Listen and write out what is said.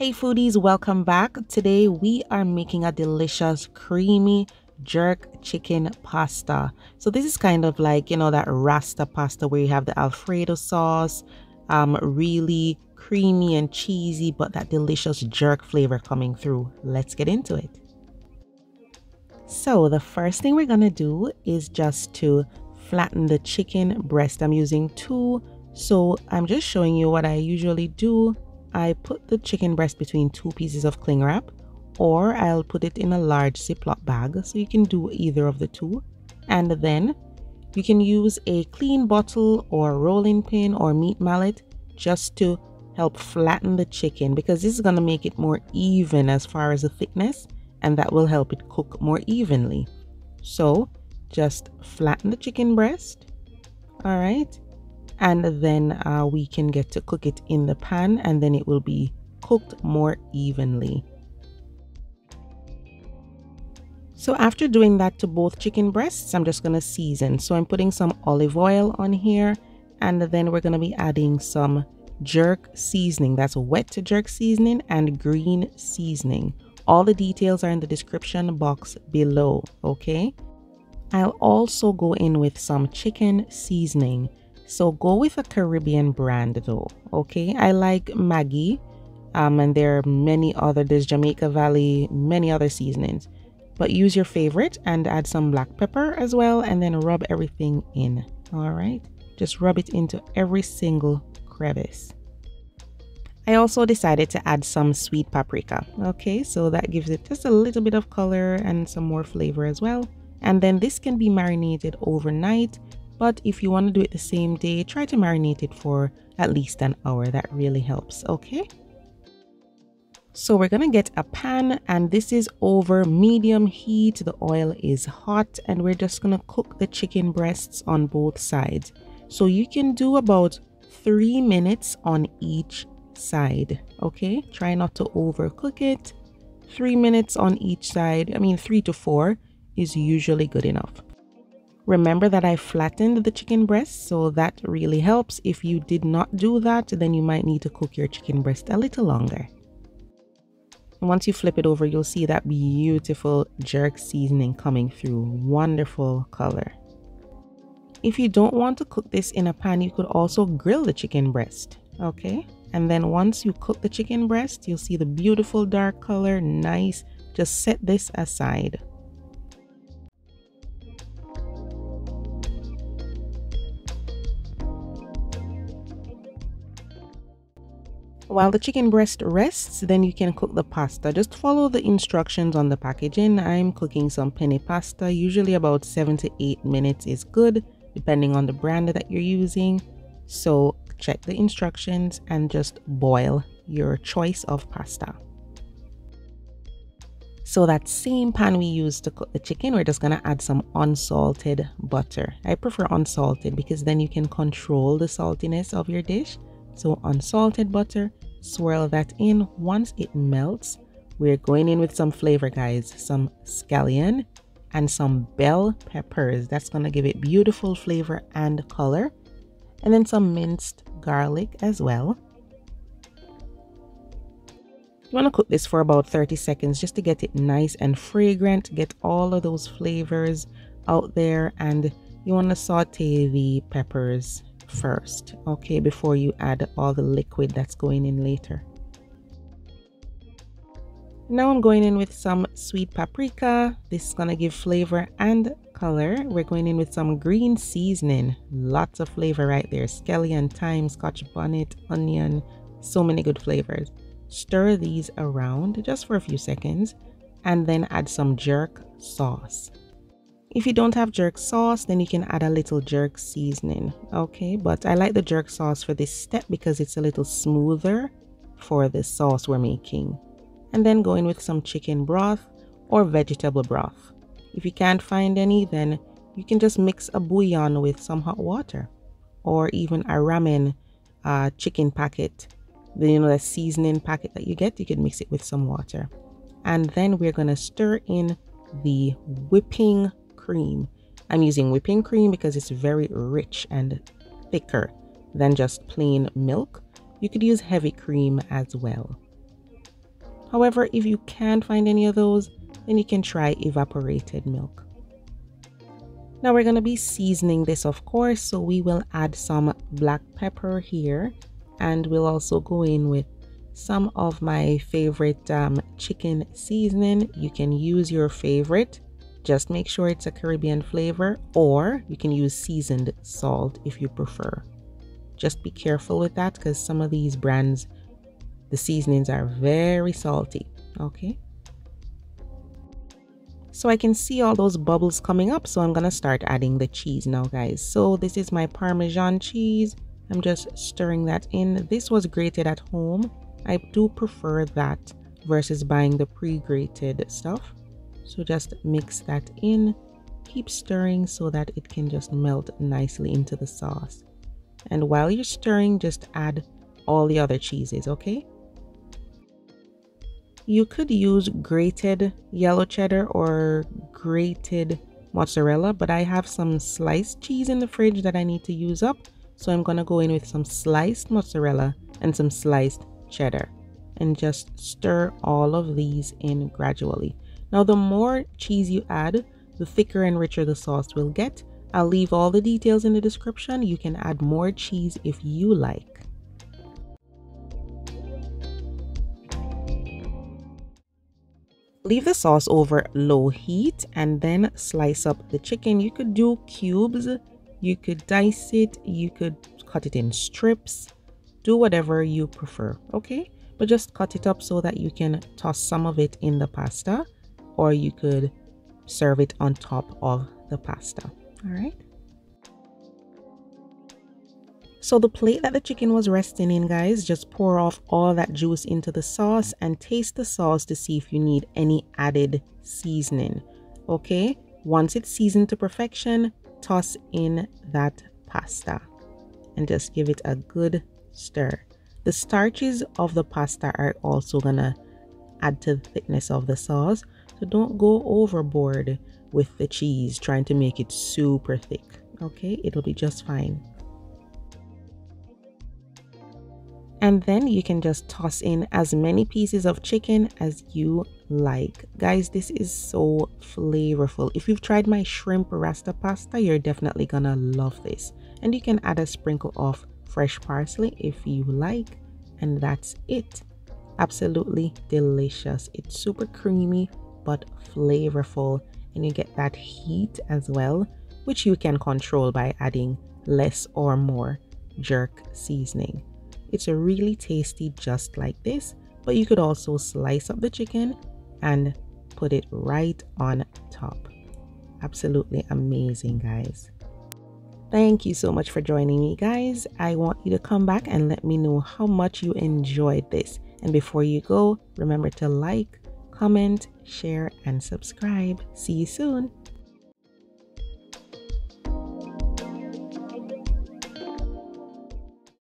Hey foodies, welcome back. Today we are making a delicious creamy jerk chicken pasta. So this is kind of like, you know, that rasta pasta where you have the alfredo sauce, um, really creamy and cheesy, but that delicious jerk flavor coming through. Let's get into it. So the first thing we're gonna do is just to flatten the chicken breast. I'm using two, so I'm just showing you what I usually do I put the chicken breast between two pieces of cling wrap or I'll put it in a large Ziploc bag so you can do either of the two and then you can use a clean bottle or rolling pin or meat mallet just to help flatten the chicken because this is going to make it more even as far as the thickness and that will help it cook more evenly. So just flatten the chicken breast. All right and then uh, we can get to cook it in the pan and then it will be cooked more evenly. So after doing that to both chicken breasts, I'm just going to season. So I'm putting some olive oil on here and then we're going to be adding some jerk seasoning. That's wet jerk seasoning and green seasoning. All the details are in the description box below, okay? I'll also go in with some chicken seasoning. So go with a Caribbean brand though, okay? I like Maggi, um, and there are many other, there's Jamaica Valley, many other seasonings. But use your favorite and add some black pepper as well and then rub everything in, all right? Just rub it into every single crevice. I also decided to add some sweet paprika, okay? So that gives it just a little bit of color and some more flavor as well. And then this can be marinated overnight but if you want to do it the same day, try to marinate it for at least an hour. That really helps, okay? So we're going to get a pan and this is over medium heat. The oil is hot and we're just going to cook the chicken breasts on both sides. So you can do about three minutes on each side, okay? Try not to overcook it. Three minutes on each side, I mean three to four is usually good enough. Remember that I flattened the chicken breast, so that really helps. If you did not do that, then you might need to cook your chicken breast a little longer. Once you flip it over, you'll see that beautiful jerk seasoning coming through. Wonderful color. If you don't want to cook this in a pan, you could also grill the chicken breast, okay? And then once you cook the chicken breast, you'll see the beautiful dark color, nice. Just set this aside. While the chicken breast rests, then you can cook the pasta. Just follow the instructions on the packaging. I'm cooking some penne pasta. Usually about 7 to 8 minutes is good, depending on the brand that you're using. So check the instructions and just boil your choice of pasta. So that same pan we used to cook the chicken, we're just gonna add some unsalted butter. I prefer unsalted because then you can control the saltiness of your dish. So unsalted butter, swirl that in. Once it melts, we're going in with some flavor, guys. Some scallion and some bell peppers. That's going to give it beautiful flavor and color. And then some minced garlic as well. You want to cook this for about 30 seconds just to get it nice and fragrant, get all of those flavors out there. And you want to saute the peppers first, okay, before you add all the liquid that's going in later. Now I'm going in with some sweet paprika. This is gonna give flavor and color. We're going in with some green seasoning. Lots of flavor right there. Scallion, thyme, scotch bonnet, onion, so many good flavors. Stir these around just for a few seconds and then add some jerk sauce. If you don't have jerk sauce, then you can add a little jerk seasoning. Okay, but I like the jerk sauce for this step because it's a little smoother for the sauce we're making. And then go in with some chicken broth or vegetable broth. If you can't find any, then you can just mix a bouillon with some hot water or even a ramen uh, chicken packet. The, you know, the seasoning packet that you get, you can mix it with some water. And then we're going to stir in the whipping cream. I'm using whipping cream because it's very rich and thicker than just plain milk. You could use heavy cream as well. However, if you can't find any of those, then you can try evaporated milk. Now we're going to be seasoning this, of course, so we will add some black pepper here and we'll also go in with some of my favorite um, chicken seasoning. You can use your favorite. Just make sure it's a Caribbean flavor or you can use seasoned salt if you prefer. Just be careful with that because some of these brands, the seasonings are very salty. Okay. So I can see all those bubbles coming up. So I'm to start adding the cheese now, guys. So this is my Parmesan cheese. I'm just stirring that in. This was grated at home. I do prefer that versus buying the pre-grated stuff. So just mix that in. Keep stirring so that it can just melt nicely into the sauce. And while you're stirring, just add all the other cheeses, okay? You could use grated yellow cheddar or grated mozzarella, but I have some sliced cheese in the fridge that I need to use up. So I'm to go in with some sliced mozzarella and some sliced cheddar and just stir all of these in gradually. Now the more cheese you add, the thicker and richer the sauce will get. I'll leave all the details in the description. You can add more cheese if you like. Leave the sauce over low heat and then slice up the chicken. You could do cubes you could dice it, you could cut it in strips, do whatever you prefer, okay? But just cut it up so that you can toss some of it in the pasta or you could serve it on top of the pasta, all right? So the plate that the chicken was resting in, guys, just pour off all that juice into the sauce and taste the sauce to see if you need any added seasoning. Okay, once it's seasoned to perfection, toss in that pasta and just give it a good stir. The starches of the pasta are also gonna add to the thickness of the sauce. So don't go overboard with the cheese trying to make it super thick. Okay, it'll be just fine. and then you can just toss in as many pieces of chicken as you like. Guys this is so flavorful. If you've tried my shrimp rasta pasta you're definitely gonna love this. And you can add a sprinkle of fresh parsley if you like. And that's it. Absolutely delicious. It's super creamy but flavorful and you get that heat as well which you can control by adding less or more jerk seasoning it's really tasty just like this, but you could also slice up the chicken and put it right on top. Absolutely amazing, guys. Thank you so much for joining me, guys. I want you to come back and let me know how much you enjoyed this. And before you go, remember to like, comment, share, and subscribe. See you soon.